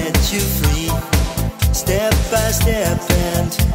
Sooner or later you lose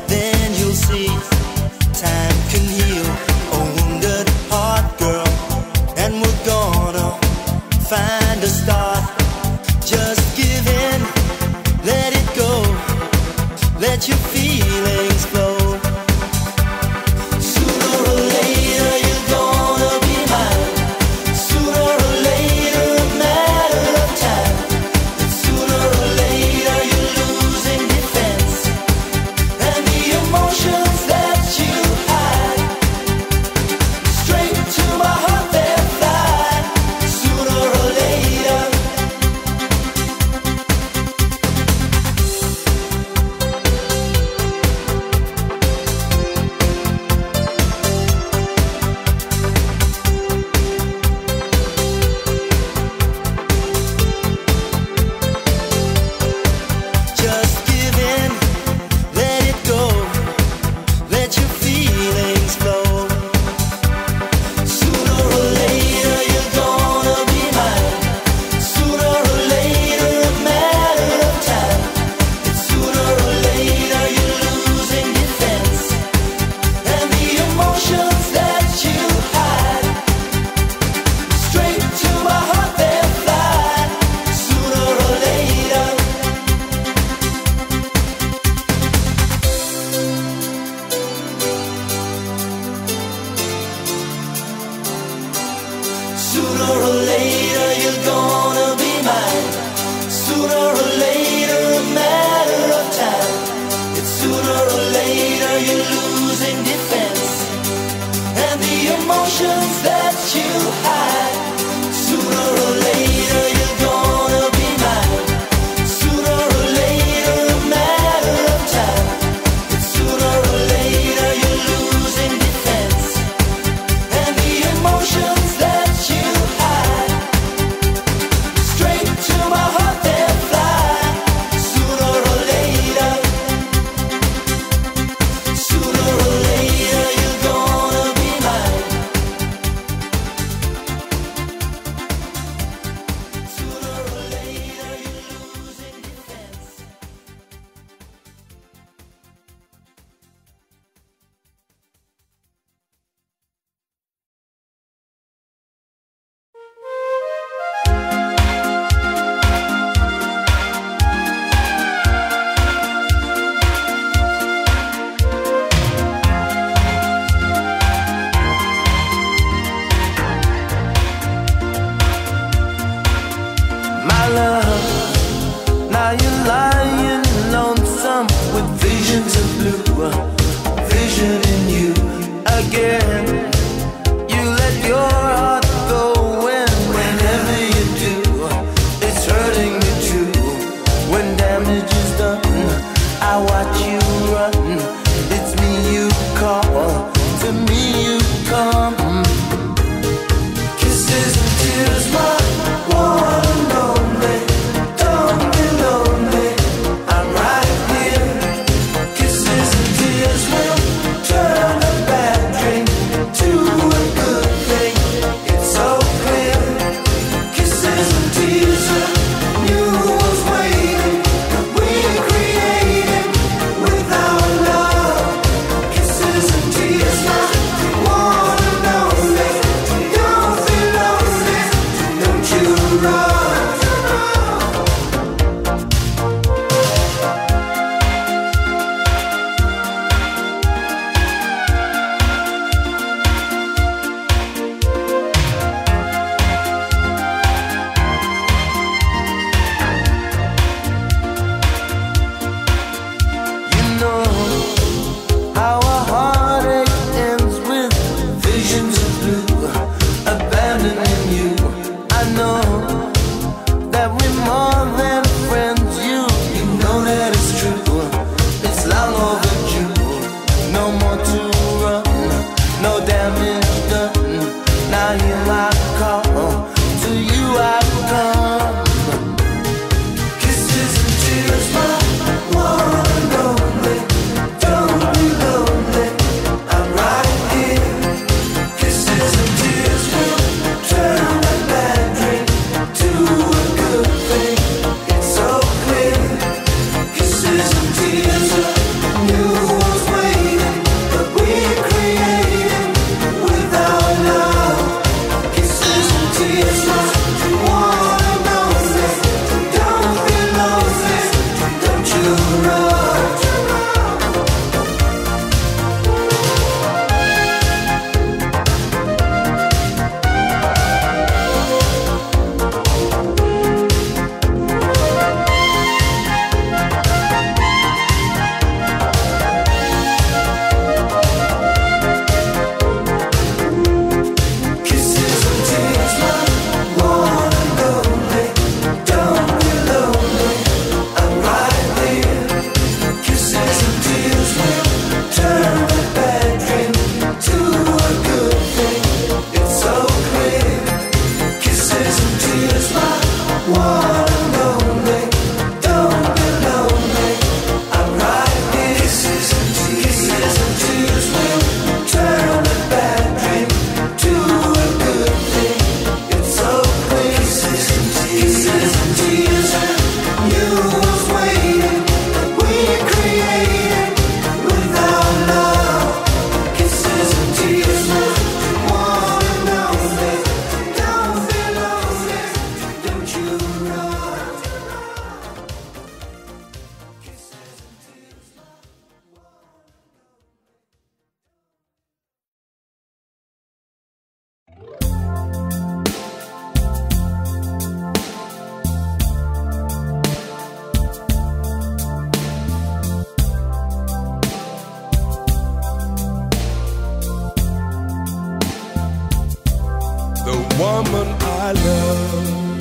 woman I love.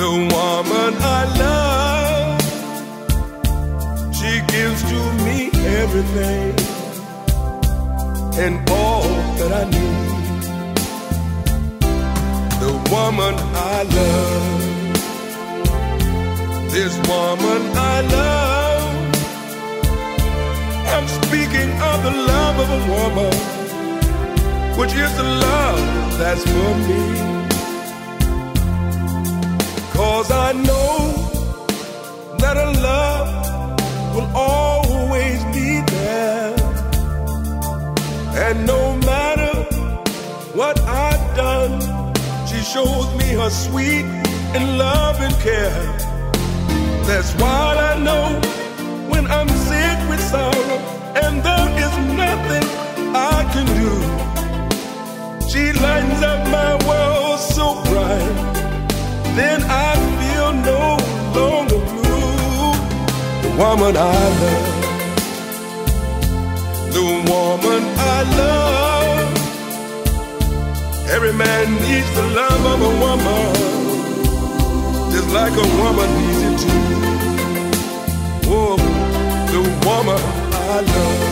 The woman I love. She gives to me everything and all that I need. The woman I love. This woman I love. I'm speaking of the love of a woman which is the love that's for me. Cause I know that a love will always be there. And no matter what I've done, she shows me her sweet and loving care. That's why I know when I'm sick with sorrow and there is nothing I can do. She lightens up my world so bright. Then I feel no longer blue. The woman I love. The woman I love. Every man needs the love of a woman. Just like a woman needs it too. Oh, the woman I love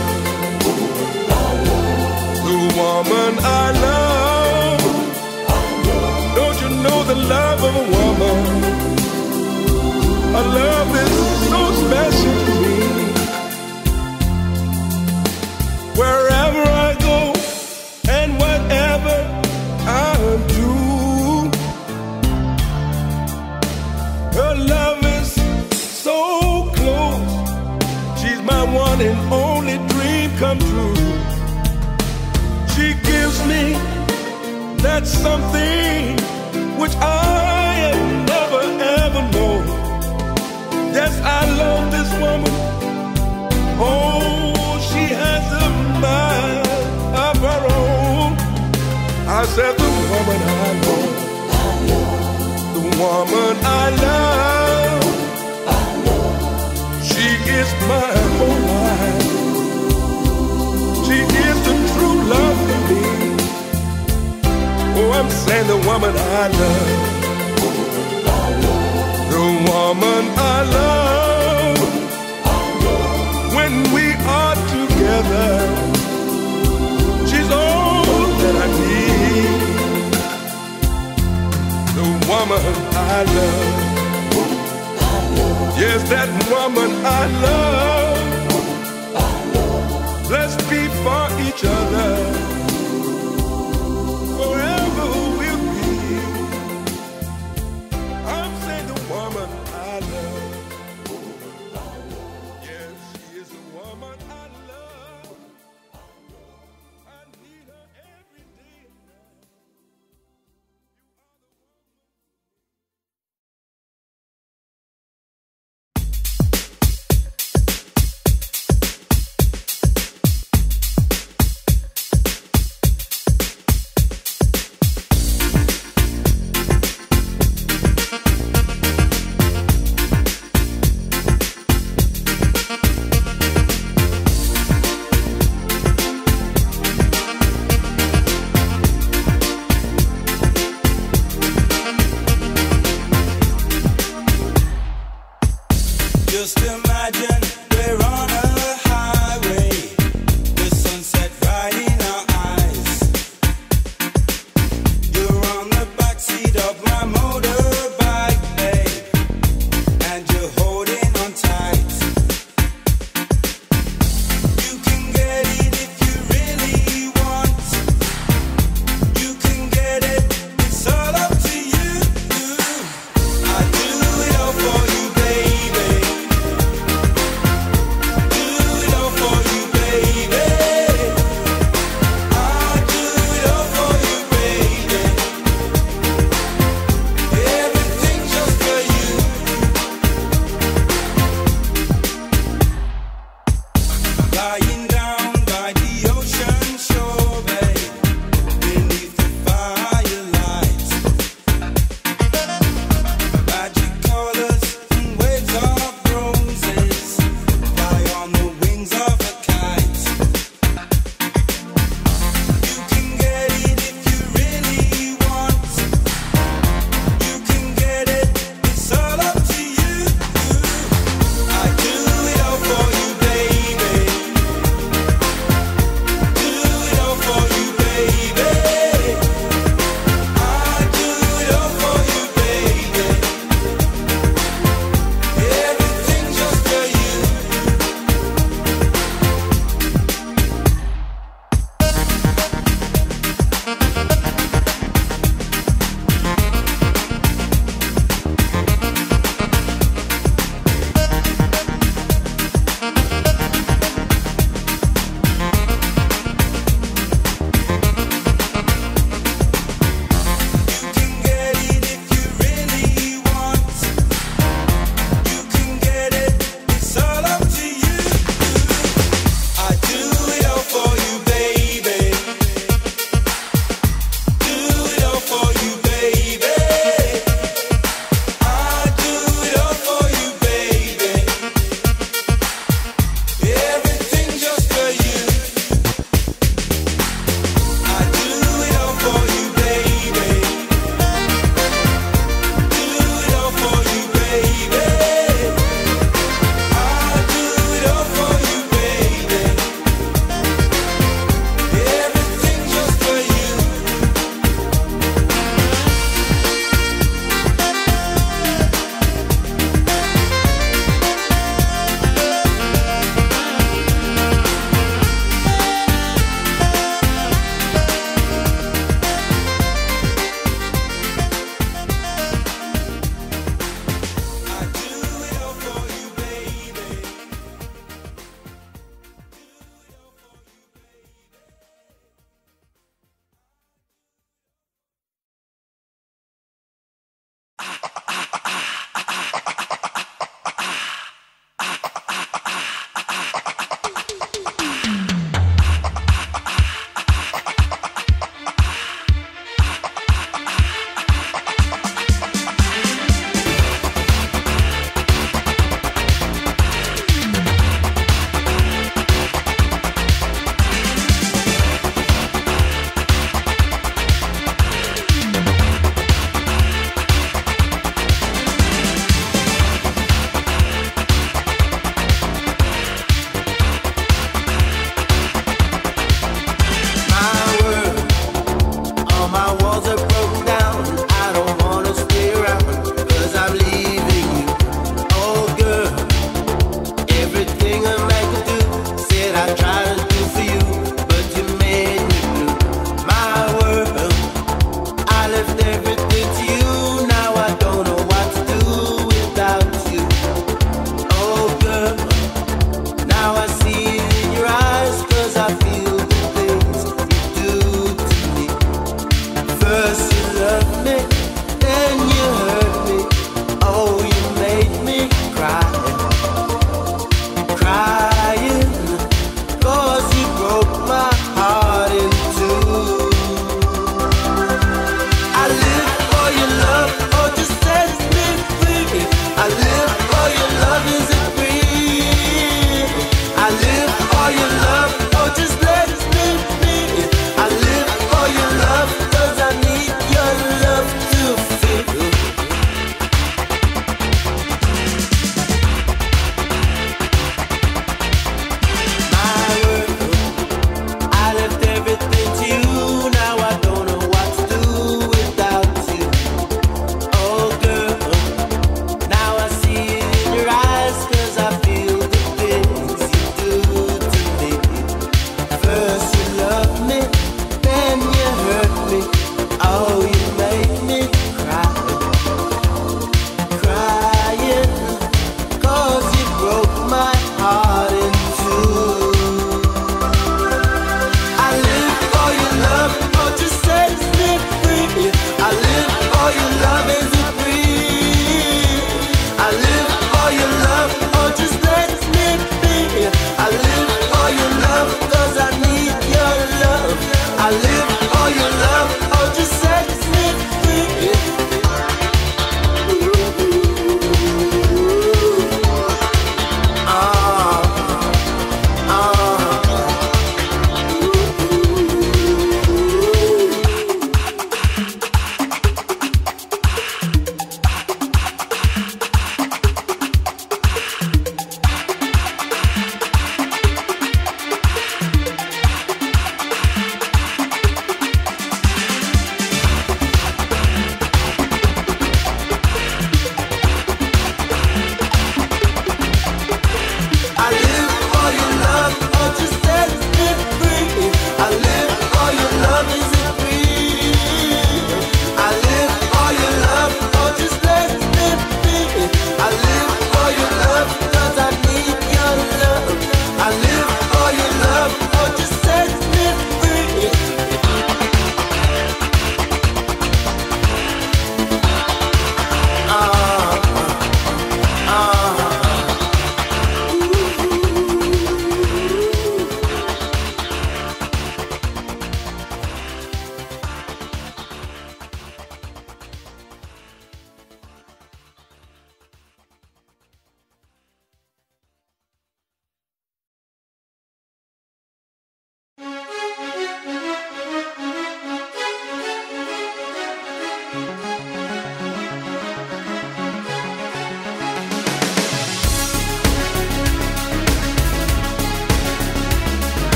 woman I love. Don't you know the love of a woman? A love is so special to me. Wherever that something which I had never ever known. Yes, I love this woman. Oh, she has a mind of her own. I said, the woman I love, the woman I love, she is my Oh, I'm saying the woman I love, the woman I love. When we are together, she's all that I need. The woman I love. Yes, that woman I love. Let's be for each other.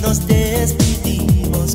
Nos despedimos.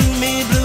In my